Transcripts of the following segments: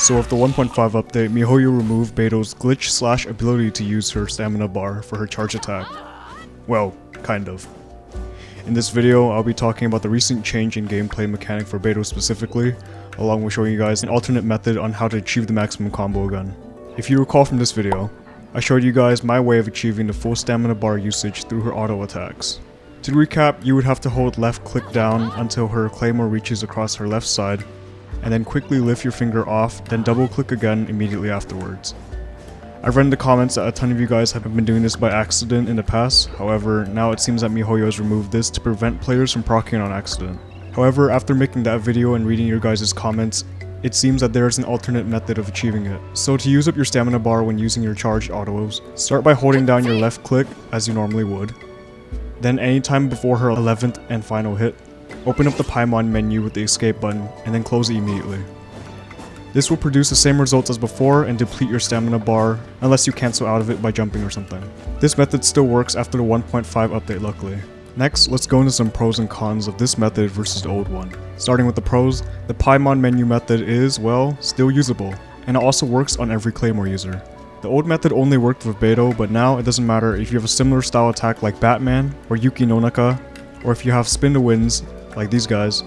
So with the 1.5 update, MiHoYo removed Beidou's glitch slash ability to use her stamina bar for her charge attack. Well, kind of. In this video, I'll be talking about the recent change in gameplay mechanic for Beidou specifically, along with showing you guys an alternate method on how to achieve the maximum combo again. If you recall from this video, I showed you guys my way of achieving the full stamina bar usage through her auto attacks. To recap, you would have to hold left click down until her claymore reaches across her left side, and then quickly lift your finger off, then double click again immediately afterwards. I've read in the comments that a ton of you guys have been doing this by accident in the past, however, now it seems that MiHoYo has removed this to prevent players from proccing on accident. However, after making that video and reading your guys' comments, it seems that there is an alternate method of achieving it. So to use up your stamina bar when using your charged autos, start by holding down your left click as you normally would. Then anytime before her 11th and final hit, open up the Paimon menu with the escape button and then close it immediately. This will produce the same results as before and deplete your stamina bar unless you cancel out of it by jumping or something. This method still works after the 1.5 update luckily. Next, let's go into some pros and cons of this method versus the old one. Starting with the pros, the Paimon menu method is, well, still usable, and it also works on every Claymore user. The old method only worked with Beidou, but now it doesn't matter if you have a similar style attack like Batman, or Yuki Nonaka, or if you have spin to wins, like these guys,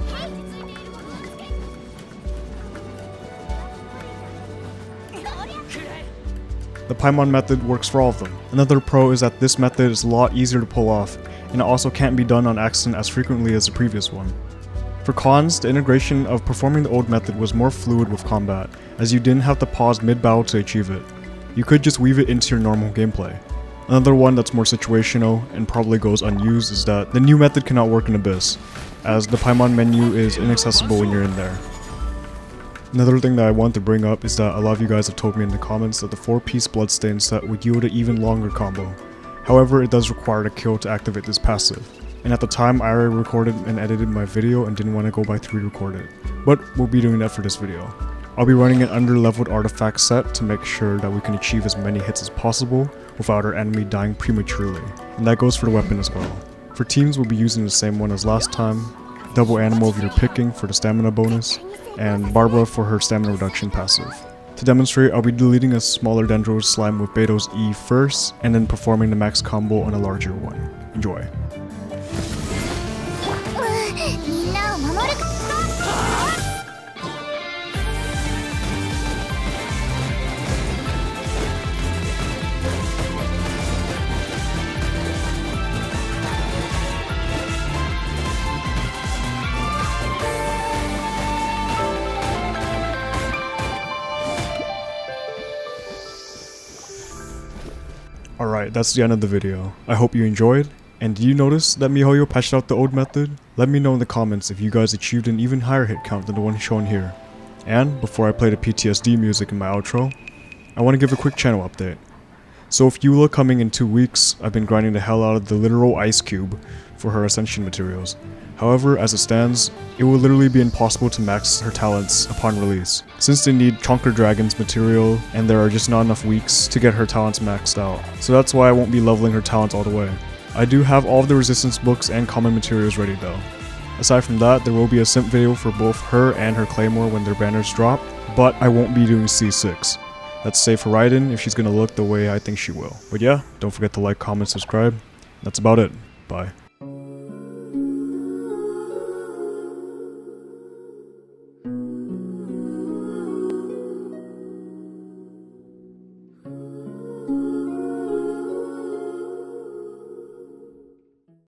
The Paimon method works for all of them. Another pro is that this method is a lot easier to pull off, and it also can't be done on accident as frequently as the previous one. For cons, the integration of performing the old method was more fluid with combat, as you didn't have to pause mid-battle to achieve it. You could just weave it into your normal gameplay. Another one that's more situational and probably goes unused is that the new method cannot work in Abyss, as the Paimon menu is inaccessible when you're in there. Another thing that I want to bring up is that a lot of you guys have told me in the comments that the 4-piece Bloodstain set would yield an even longer combo. However, it does require a kill to activate this passive. And at the time, I already recorded and edited my video and didn't want to go back to re-record it. But we'll be doing that for this video. I'll be running an under-leveled artifact set to make sure that we can achieve as many hits as possible without our enemy dying prematurely. And that goes for the weapon as well. For teams, we'll be using the same one as last time, double Anemo if you're picking for the stamina bonus, and Barbara for her stamina reduction passive. To demonstrate, I'll be deleting a smaller Dendro slime with Beidou's E first, and then performing the max combo on a larger one. Enjoy. Uh, Alright, that's the end of the video. I hope you enjoyed. And did you notice that MiHoYo patched out the old method? Let me know in the comments if you guys achieved an even higher hit count than the one shown here. And, before I play the PTSD music in my outro, I want to give a quick channel update. So if Eula coming in two weeks, I've been grinding the hell out of the literal ice cube for her ascension materials. However, as it stands, it will literally be impossible to max her talents upon release, since they need Conquer Dragon's material and there are just not enough weeks to get her talents maxed out. So that's why I won't be leveling her talents all the way. I do have all of the resistance books and common materials ready though. Aside from that, there will be a simp video for both her and her claymore when their banners drop, but I won't be doing C6. That's safe for Raiden if she's gonna look the way I think she will. But yeah, don't forget to like, comment, subscribe. That's about it. Bye.